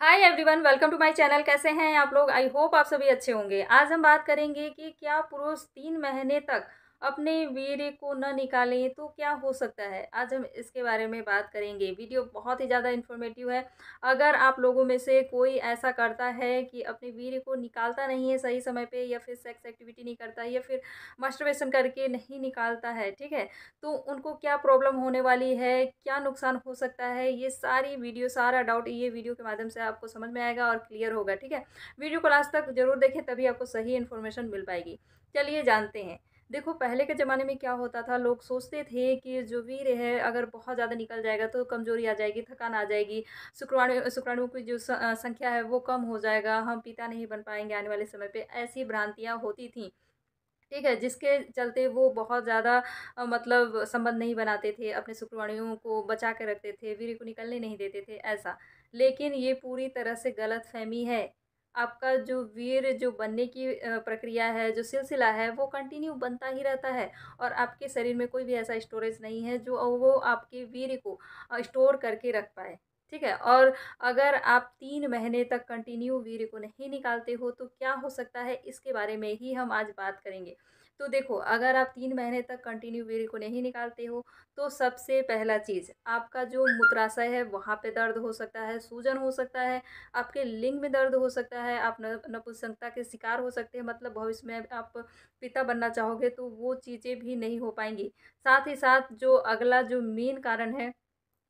Hi everyone welcome to my channel कैसे हैं आप लोग? आई होप आप सभी अच्छे होंगे। आज हम बात करेंगे कि क्या पुरुष तीन महीने तक अपने वीर को न निकालें तो क्या हो सकता है? आज हम इसके बारे में बात करेंगे। वीडियो बहुत ही ज़्यादा इन्फॉर्मेटिव है। अगर आप लोगों में से कोई ऐसा करता है कि अपने वीर को निकालता नहीं है सही समय पे या फिर सेक्स एक्टिविटी नहीं करता या फिर मास्टरबेशन करके नहीं निकालता है, ठीक है? तो उनको क्या प्रॉब्लम होने वाली है? क्या नुकसान हो सकता है? ये सारी वीडियो, सारा डाउट ये वीडियो के माध्यम से आपको समझ में आएगा और क्लियर होगा, ठीक है? वीडियो को लास्ट तक ज़रूर देखें, तभी आपको सही इन्फॉर्मेशन मिल पाएगी। चलिए जानते हैं। देखो, पहले के ज़माने में क्या होता था, लोग सोचते थे कि जो वीर है, अगर बहुत ज़्यादा निकल जाएगा तो कमज़ोरी आ जाएगी, थकान आ जाएगी, शुक्राणु शुक्राणु की जो संख्या है वो कम हो जाएगा, हम पिता नहीं बन पाएँगे आने वाले समय पर ऐसी भ्रांतियाँ होती थी। ठीक है, जिसके चलते वो बहुत ज़्यादा मतलब संबंध नहीं बनाते थे, अपने शुक्रवाणियों को बचा के रखते थे, वीर को निकलने नहीं देते थे, ऐसा। लेकिन ये पूरी तरह से गलत फहमी है। आपका जो वीर, जो बनने की प्रक्रिया है, जो सिलसिला है, वो कंटिन्यू बनता ही रहता है। और आपके शरीर में कोई भी ऐसा स्टोरेज नहीं है, जो वो आपके वीर को स्टोर करके रख पाए। ठीक है? और अगर आप तीन महीने तक कंटिन्यू वीर को नहीं निकालते हो तो क्या हो सकता है? इसके बारे में ही हम आज बात करेंगे। तो देखो, अगर आप तीन महीने तक कंटिन्यू वीर्य को नहीं निकालते हो तो सबसे पहला चीज़, आपका जो मूत्राशय है, वहाँ पे दर्द हो सकता है, सूजन हो सकता है, आपके लिंग में दर्द हो सकता है, आप नपुंसकता के शिकार हो सकते हैं मतलब भविष्य में आप पिता बनना चाहोगे तो वो चीज़ें भी नहीं हो पाएँगी। साथ ही साथ जो अगला, जो मेन कारण है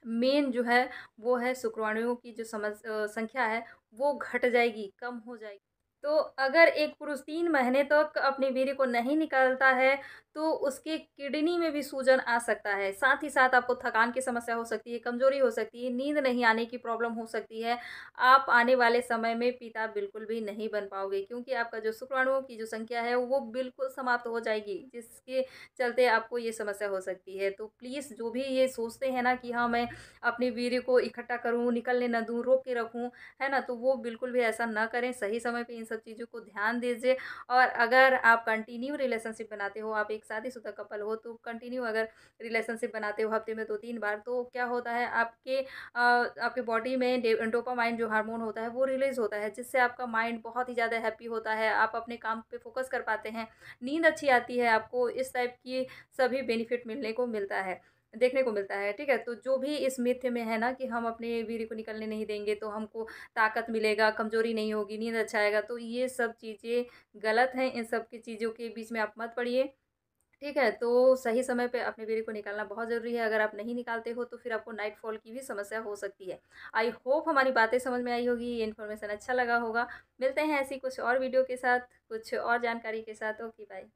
मेन जो है, वो है शुक्राणुओं की जो समझ संख्या है, वो घट जाएगी, कम हो जाएगी। तो अगर एक पुरुष तीन महीने तक अपने वीर्य को नहीं निकालता है तो उसके किडनी में भी सूजन आ सकता है। साथ ही साथ आपको थकान की समस्या हो सकती है, कमज़ोरी हो सकती है, नींद नहीं आने की प्रॉब्लम हो सकती है। आप आने वाले समय में पिता बिल्कुल भी नहीं बन पाओगे, क्योंकि आपका जो शुक्राणुओं की जो संख्या है, वो बिल्कुल समाप्त हो जाएगी, जिसके चलते आपको ये समस्या हो सकती है। तो प्लीज़, जो भी ये सोचते हैं ना कि हाँ मैं अपने वीर्य को इकट्ठा करूँ, निकलने न दूँ, रोक के रखूँ, है ना तो वो बिल्कुल भी ऐसा ना करें, सही समय पर इन सब चीज़ों को ध्यान दीजिए और अगर आप कंटिन्यू रिलेशनशिप बनाते हो, आप एक शादीशुदा कपल हो तो कंटिन्यू अगर रिलेशनशिप बनाते हो हफ़्ते में दो तीन बार तो क्या होता है आपके आपके बॉडी में डोपामाइन जो हार्मोन होता है, वो रिलीज़ होता है, जिससे आपका माइंड बहुत ही ज़्यादा हैप्पी होता है, आप अपने काम पे फोकस कर पाते हैं, नींद अच्छी आती है, आपको इस टाइप की सभी बेनिफिट मिलने को मिलता है। देखने को मिलता है, ठीक है? तो जो भी इस मिथ्य में है ना कि हम अपने वीर को निकलने नहीं देंगे तो हमको ताकत मिलेगा, कमज़ोरी नहीं होगी, नींद अच्छा आएगा तो ये सब चीज़ें गलत हैं, इन सब की चीज़ों के बीच में आप मत पड़िए, ठीक है? तो सही समय पे अपने वीर को निकालना बहुत ज़रूरी है, अगर आप नहीं निकालते हो तो फिर आपको नाइट फॉल की भी समस्या हो सकती है। आई होप हमारी बातें समझ में आई होगी, ये इन्फॉर्मेशन अच्छा लगा होगा, मिलते हैं ऐसी कुछ और वीडियो के साथ, कुछ और जानकारी के साथ, ओके बाय